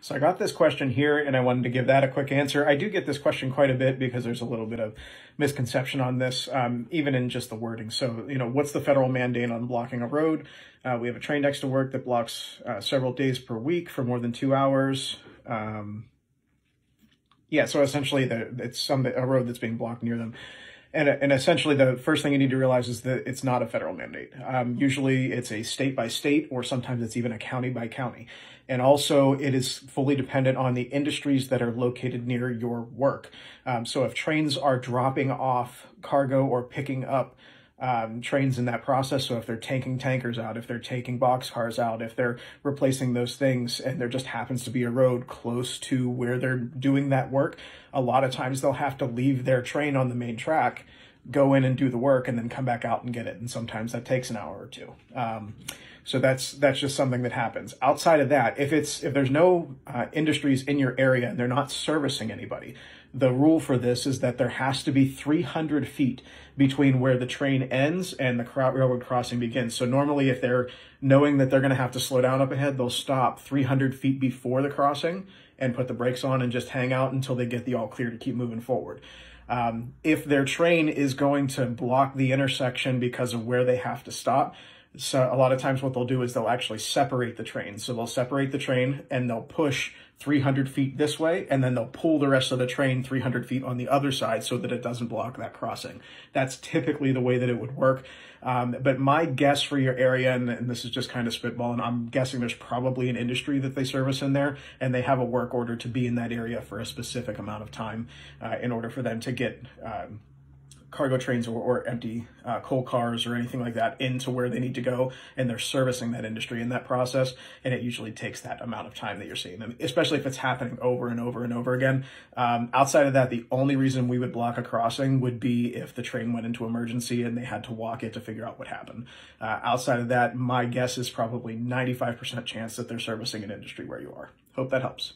So I got this question here and I wanted to give that a quick answer. I do get this question quite a bit because there's a little bit of misconception on this, um, even in just the wording. So, you know, what's the federal mandate on blocking a road? Uh, we have a train next to work that blocks uh, several days per week for more than two hours. Um, yeah, so essentially the, it's some a road that's being blocked near them. And, and essentially, the first thing you need to realize is that it's not a federal mandate. Um, usually, it's a state by state, or sometimes it's even a county by county. And also, it is fully dependent on the industries that are located near your work. Um, so, if trains are dropping off cargo or picking up um, trains in that process. So if they're taking tankers out, if they're taking boxcars out, if they're replacing those things, and there just happens to be a road close to where they're doing that work, a lot of times they'll have to leave their train on the main track, go in and do the work, and then come back out and get it. And sometimes that takes an hour or two. Um, so that's that's just something that happens. Outside of that, if it's if there's no uh, industries in your area and they're not servicing anybody, the rule for this is that there has to be 300 feet between where the train ends and the railroad crossing begins. So normally, if they're knowing that they're going to have to slow down up ahead, they'll stop 300 feet before the crossing and put the brakes on and just hang out until they get the all clear to keep moving forward. Um, if their train is going to block the intersection because of where they have to stop, so a lot of times what they'll do is they'll actually separate the train. So they'll separate the train and they'll push 300 feet this way, and then they'll pull the rest of the train 300 feet on the other side so that it doesn't block that crossing. That's typically the way that it would work. Um, but my guess for your area, and, and this is just kind of spitballing, I'm guessing there's probably an industry that they service in there, and they have a work order to be in that area for a specific amount of time uh, in order for them to get um, cargo trains or, or empty uh, coal cars or anything like that into where they need to go and they're servicing that industry in that process and it usually takes that amount of time that you're seeing them especially if it's happening over and over and over again. Um, outside of that the only reason we would block a crossing would be if the train went into emergency and they had to walk it to figure out what happened. Uh, outside of that my guess is probably 95% chance that they're servicing an industry where you are. Hope that helps